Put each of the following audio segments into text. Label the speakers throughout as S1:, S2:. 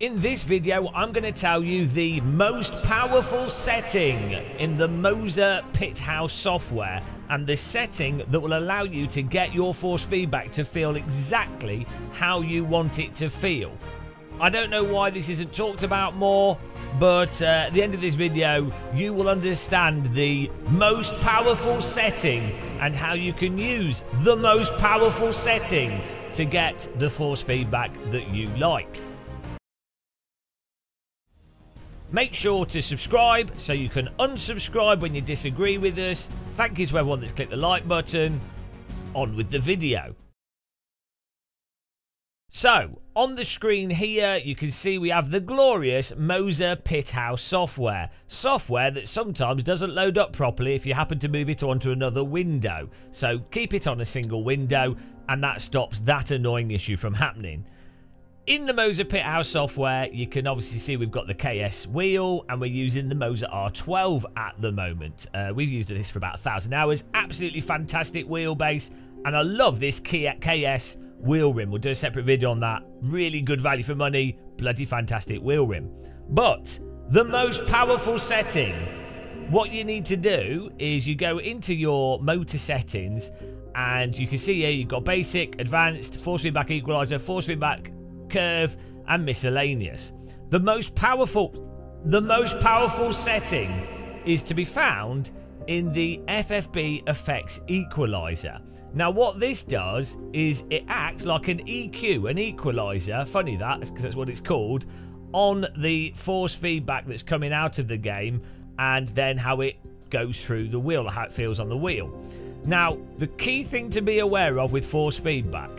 S1: In this video, I'm going to tell you the most powerful setting in the Moza Pithouse software and the setting that will allow you to get your force feedback to feel exactly how you want it to feel. I don't know why this isn't talked about more, but uh, at the end of this video, you will understand the most powerful setting and how you can use the most powerful setting to get the force feedback that you like. Make sure to subscribe so you can unsubscribe when you disagree with us. Thank you to everyone that's clicked the like button. On with the video. So, on the screen here, you can see we have the glorious Moza Pithouse software. Software that sometimes doesn't load up properly if you happen to move it onto another window. So, keep it on a single window, and that stops that annoying issue from happening. In the Moza Pithouse software, you can obviously see we've got the KS wheel and we're using the Moza R12 at the moment. Uh, we've used this for about 1,000 hours. Absolutely fantastic wheelbase and I love this KS wheel rim. We'll do a separate video on that. Really good value for money. Bloody fantastic wheel rim. But the most powerful setting, what you need to do is you go into your motor settings and you can see here you've got basic, advanced, force feedback equalizer, force feedback curve, and miscellaneous. The most powerful, the most powerful setting is to be found in the FFB effects equalizer. Now what this does is it acts like an EQ, an equalizer, funny that, because that's what it's called, on the force feedback that's coming out of the game and then how it goes through the wheel, how it feels on the wheel. Now, the key thing to be aware of with force feedback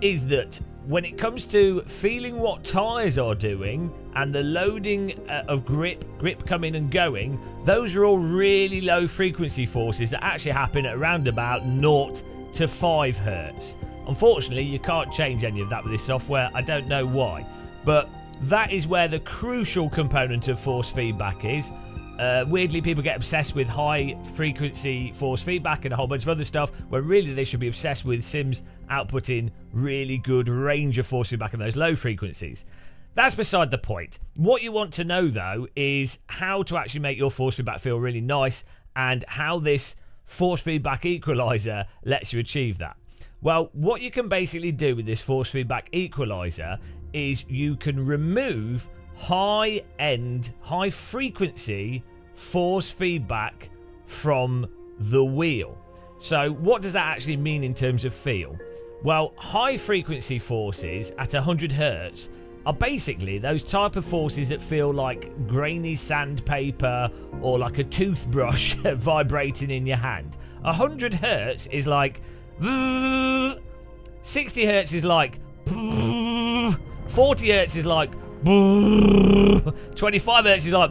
S1: is that when it comes to feeling what tyres are doing and the loading uh, of grip, grip coming and going, those are all really low frequency forces that actually happen at around about 0 to 5 hertz. Unfortunately, you can't change any of that with this software. I don't know why. But that is where the crucial component of force feedback is. Uh, weirdly, people get obsessed with high frequency force feedback and a whole bunch of other stuff, where really they should be obsessed with Sims outputting really good range of force feedback in those low frequencies. That's beside the point. What you want to know, though, is how to actually make your force feedback feel really nice and how this force feedback equalizer lets you achieve that. Well, what you can basically do with this force feedback equalizer is you can remove high end, high frequency force feedback from the wheel. So, what does that actually mean in terms of feel? Well, high frequency forces at 100 hertz are basically those type of forces that feel like grainy sandpaper or like a toothbrush vibrating in your hand. 100 hertz is like 60 hertz is like 40 hertz is like 25 hertz is like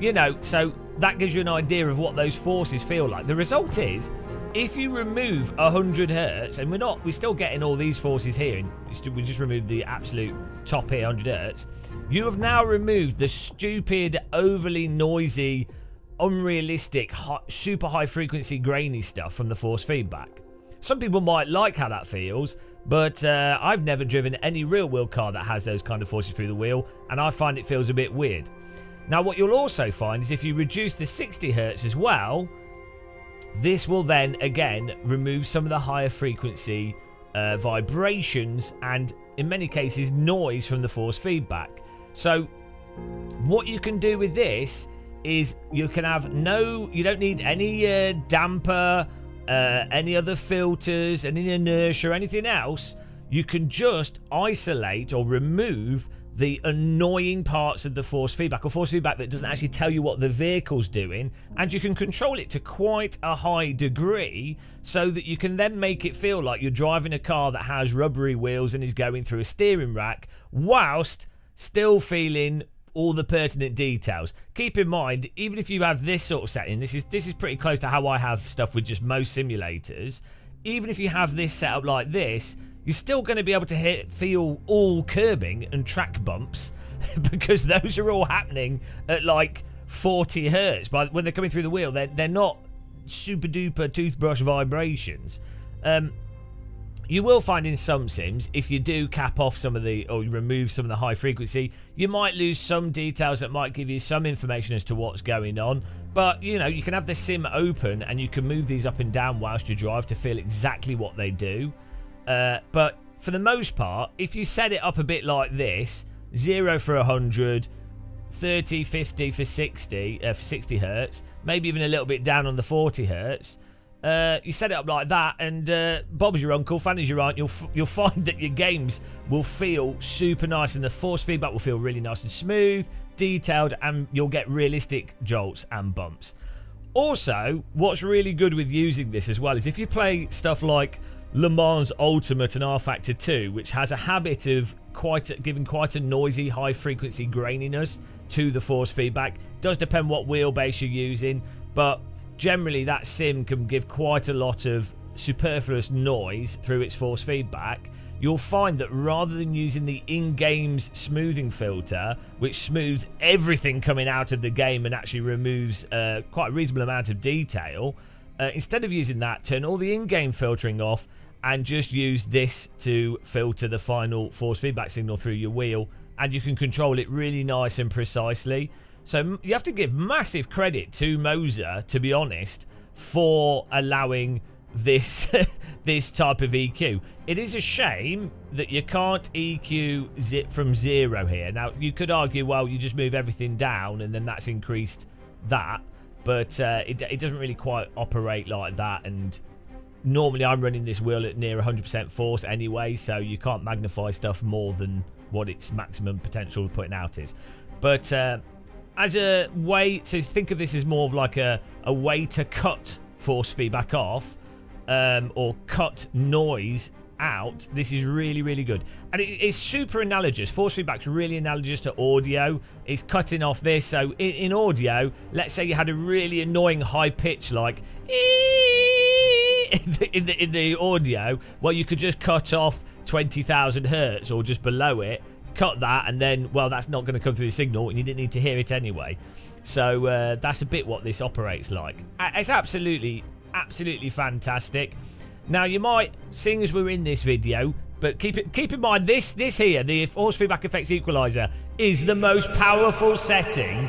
S1: you know so that gives you an idea of what those forces feel like. The result is if you remove 100 hertz, and we're not, we're still getting all these forces here, we just removed the absolute top here, 100 hertz, you have now removed the stupid, overly noisy, unrealistic, super high frequency, grainy stuff from the force feedback. Some people might like how that feels, but uh, I've never driven any real wheel car that has those kind of forces through the wheel, and I find it feels a bit weird. Now, what you'll also find is if you reduce the 60 hertz as well, this will then, again, remove some of the higher frequency uh, vibrations and, in many cases, noise from the force feedback. So, what you can do with this is you can have no, you don't need any uh, damper, uh, any other filters, any inertia, anything else. You can just isolate or remove the annoying parts of the force feedback or force feedback that doesn't actually tell you what the vehicle's doing and you can control it to quite a high degree so that you can then make it feel like you're driving a car that has rubbery wheels and is going through a steering rack whilst still feeling all the pertinent details. Keep in mind, even if you have this sort of setting, this is this is pretty close to how I have stuff with just most simulators. Even if you have this set up like this, you're still going to be able to hit, feel all curbing and track bumps because those are all happening at like 40 hertz. But when they're coming through the wheel, they're, they're not super duper toothbrush vibrations. Um, you will find in some sims if you do cap off some of the or remove some of the high frequency you might lose some details that might give you some information as to what's going on. But you know you can have the sim open and you can move these up and down whilst you drive to feel exactly what they do. Uh, but for the most part if you set it up a bit like this 0 for 100 30 50 for 60 uh, for 60 hertz maybe even a little bit down on the 40 hertz uh, you set it up like that, and uh, Bob's your uncle, Fanny's your aunt. You'll you'll find that your games will feel super nice, and the force feedback will feel really nice and smooth, detailed, and you'll get realistic jolts and bumps. Also, what's really good with using this as well is if you play stuff like Le Mans Ultimate and rFactor 2, which has a habit of quite a, giving quite a noisy, high frequency graininess to the force feedback. Does depend what wheelbase you're using, but generally that sim can give quite a lot of superfluous noise through its force feedback, you'll find that rather than using the in-game's smoothing filter, which smooths everything coming out of the game and actually removes uh, quite a reasonable amount of detail, uh, instead of using that, turn all the in-game filtering off and just use this to filter the final force feedback signal through your wheel and you can control it really nice and precisely. So you have to give massive credit to Moza, to be honest, for allowing this this type of EQ. It is a shame that you can't EQ zip from zero here. Now you could argue, well, you just move everything down and then that's increased that, but uh, it, it doesn't really quite operate like that. And normally I'm running this wheel at near 100% force anyway, so you can't magnify stuff more than what its maximum potential putting out is. But uh, as a way to think of this as more of like a, a way to cut force feedback off um, or cut noise out. This is really really good. And it, it's super analogous. Force feedback's really analogous to audio. It's cutting off this. So in, in audio let's say you had a really annoying high pitch like in the, in the, in the audio well you could just cut off 20,000 hertz or just below it cut that, and then, well, that's not going to come through the signal, and you didn't need to hear it anyway. So uh, that's a bit what this operates like. It's absolutely, absolutely fantastic. Now, you might, seeing as we're in this video, but keep it, keep in mind, this, this here, the force feedback effects equalizer, is the most powerful setting.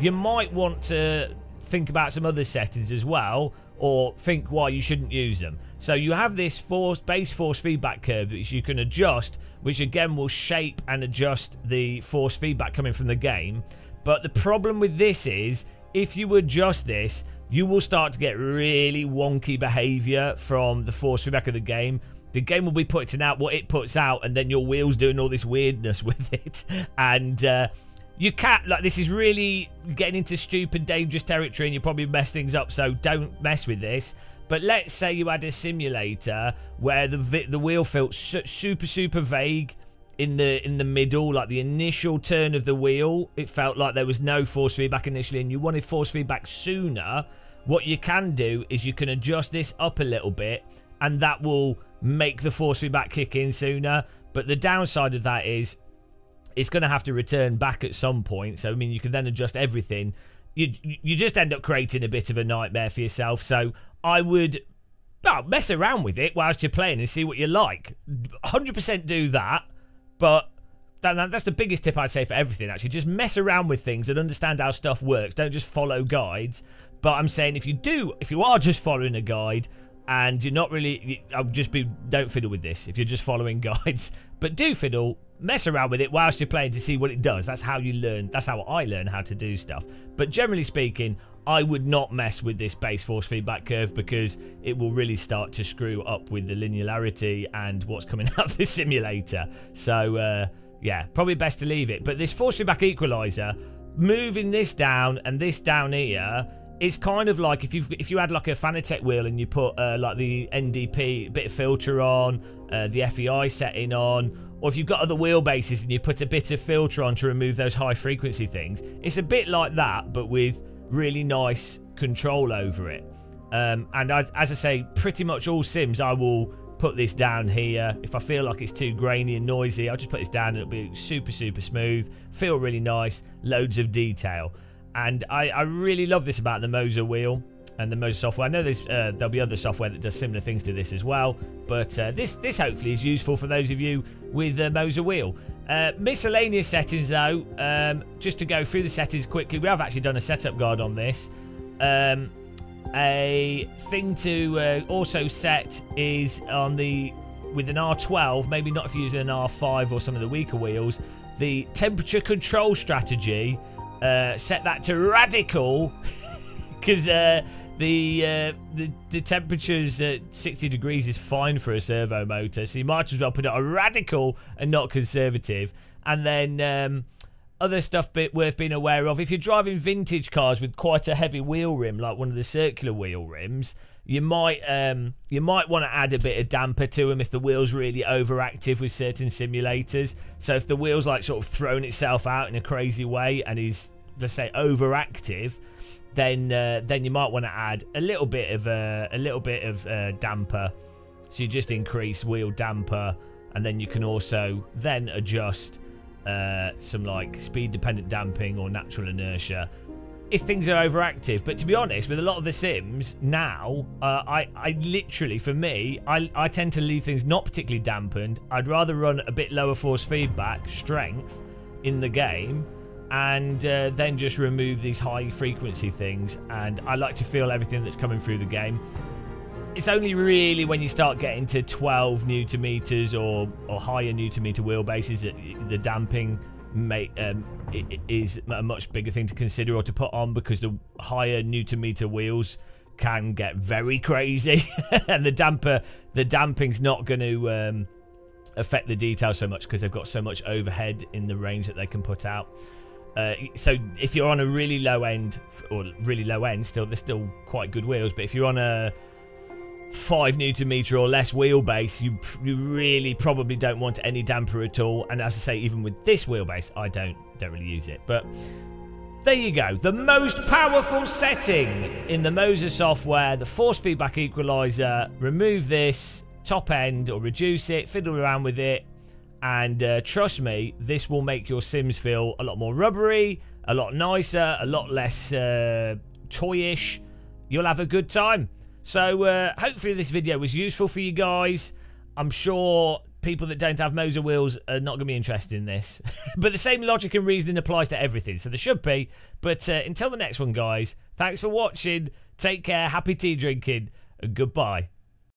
S1: You might want to think about some other settings as well, or think why you shouldn't use them. So you have this force base force feedback curve which you can adjust, which again will shape and adjust the force feedback coming from the game. But the problem with this is if you adjust this, you will start to get really wonky behavior from the force feedback of the game. The game will be putting out what it puts out, and then your wheel's doing all this weirdness with it. And uh, you can't like this is really getting into stupid dangerous territory and you probably mess things up so don't mess with this. But let's say you had a simulator where the the wheel felt super super vague in the in the middle like the initial turn of the wheel it felt like there was no force feedback initially and you wanted force feedback sooner what you can do is you can adjust this up a little bit and that will make the force feedback kick in sooner. But the downside of that is it's going to have to return back at some point. So I mean, you can then adjust everything. You you just end up creating a bit of a nightmare for yourself. So I would well, mess around with it whilst you're playing and see what you like. 100% do that, but that, that's the biggest tip I'd say for everything, actually. Just mess around with things and understand how stuff works. Don't just follow guides. But I'm saying if you do, if you are just following a guide, and you're not really I'll just be don't fiddle with this if you're just following guides. But do fiddle mess around with it whilst you're playing to see what it does. That's how you learn that's how I learn how to do stuff. But generally speaking I would not mess with this base force feedback curve because it will really start to screw up with the linearity and what's coming out of the simulator. So uh, yeah probably best to leave it. But this force feedback equalizer moving this down and this down here it's kind of like if you if you had like a Fanatec wheel and you put uh, like the NDP bit of filter on, uh, the FEI setting on, or if you've got other wheelbases and you put a bit of filter on to remove those high frequency things, it's a bit like that, but with really nice control over it. Um, and I, as I say, pretty much all sims I will put this down here. If I feel like it's too grainy and noisy, I'll just put this down and it'll be super, super smooth. Feel really nice, loads of detail. And I, I really love this about the Moza wheel. and the Moza software. I know there's uh, there'll be other software that does similar things to this as well, but uh, this this hopefully is useful for those of you with the Moza wheel. Uh, miscellaneous settings though, um, just to go through the settings quickly, we have actually done a setup guide on this. Um, a thing to uh, also set is on the with an R12, maybe not if you're using an R5 or some of the weaker wheels, the temperature control strategy, uh, set that to radical because uh, the, uh, the the temperatures at 60 degrees is fine for a servo motor, so you might as well put it on radical and not conservative. And then um, other stuff bit worth being aware of: if you're driving vintage cars with quite a heavy wheel rim, like one of the circular wheel rims, you might um, you might want to add a bit of damper to them if the wheel's really overactive with certain simulators. So if the wheel's like sort of thrown itself out in a crazy way and is let's say overactive, then uh, then you might want to add a little bit of uh, a little bit of uh, damper. So you just increase wheel damper, and then you can also then adjust uh, some like speed dependent damping or natural inertia if things are overactive. But to be honest, with a lot of the Sims now, I, I literally, for me, I, I tend to leave things not particularly dampened. I'd rather run a bit lower force feedback, strength, in the game, and uh, then just remove these high frequency things. And I like to feel everything that's coming through the game. It's only really when you start getting to 12 newton meters or, or higher newton meter wheelbases that the damping make um, is a much bigger thing to consider or to put on because the higher newton meter wheels can get very crazy and the damper the damping's not going to um, affect the detail so much because they've got so much overhead in the range that they can put out uh, so if you're on a really low end or really low end still they're still quite good wheels but if you're on a 5 newton meter or less wheelbase, you, you really probably don't want any damper at all. And as I say, even with this wheelbase, I don't don't really use it. But there you go. The most powerful setting in the Moza software, the force feedback equalizer. Remove this top end or reduce it, fiddle around with it. And uh, trust me, this will make your Sims feel a lot more rubbery, a lot nicer, a lot less uh, toyish. You'll have a good time. So uh, hopefully this video was useful for you guys. I'm sure people that don't have Moza wheels are not going to be interested in this. but the same logic and reasoning applies to everything, so there should be. But uh, until the next one, guys, thanks for watching. Take care, happy tea drinking, and goodbye.